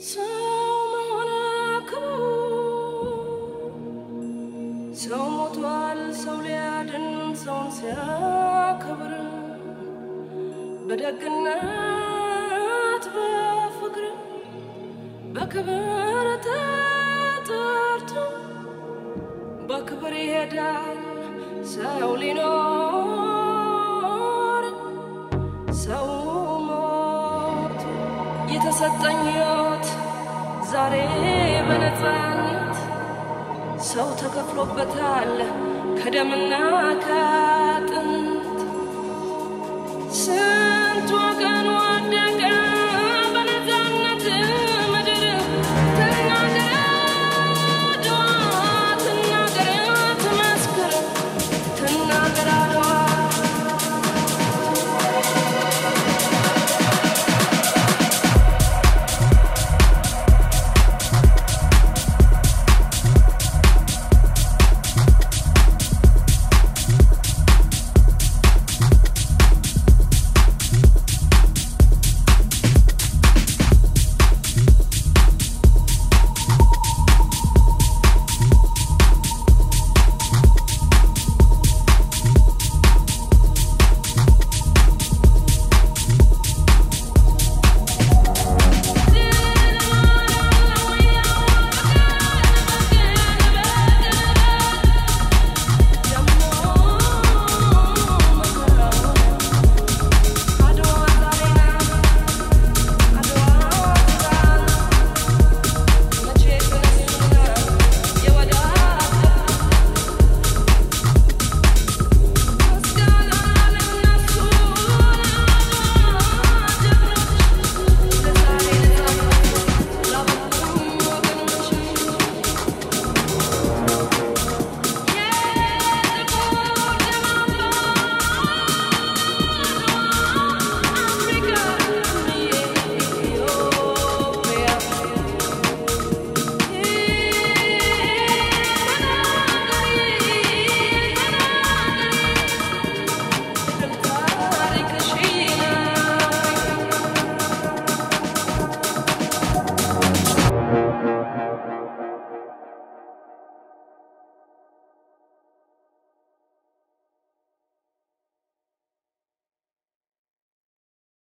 ሰው ሞቷል ሰው ሊያድን ሰውን ሲያከብር በደግነት በፍቅር በክብር ተጠርቶ በክብር ይሄዳል። ሰው ሊኖር የተሰጠኝ ሕይወት ዛሬ በነፃነት ሰው ተከፍሎበታል ከደምና ከአጥንት